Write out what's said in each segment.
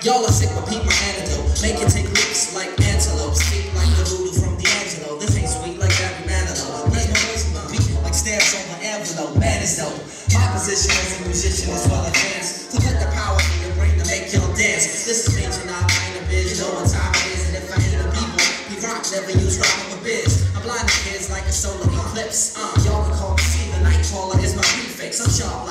Y'all are sick, but peep my antidote. Make it take leaps like antelopes. Speak like the voodoo from D'Angelo. This ain't sweet like every Manilow. Where's my voice the beat? Like stamps on my envelope. Man is dope. My position as a musician is well advanced. To put the power in your brain to make y'all dance. This is major, not minor biz. You know what time it is. And if I hate the people, we rock, never use rock a biz. I'm blinding kids like a solar eclipse. Uh, y'all can call me. The night caller is my prefix. I'm sharp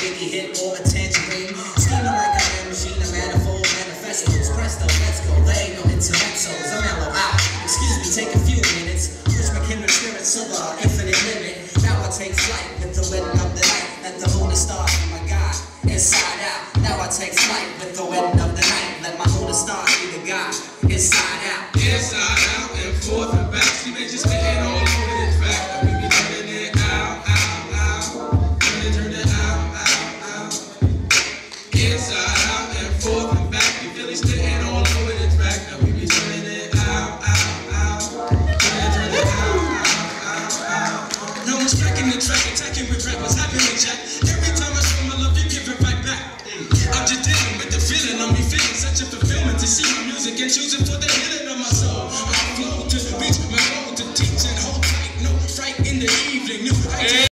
Biggie hit or a tangerine. Scheming like a man machine, a manifold manifestos. Presto, let's go. There ain't no intermezzos. I'm out. Excuse me, take a few minutes. Push my kindred spirits to the infinite limit. Now I take flight with the wind of the night. Let the and stars be my guide. Inside out. Now I take flight with the wind of the night. Let my and stars be the guide. Inside out. Inside feeling such a fulfillment to see my music and choose it for the healing of my soul. I flow to the beach, my goal to teach and hold tight, no fright in the evening. New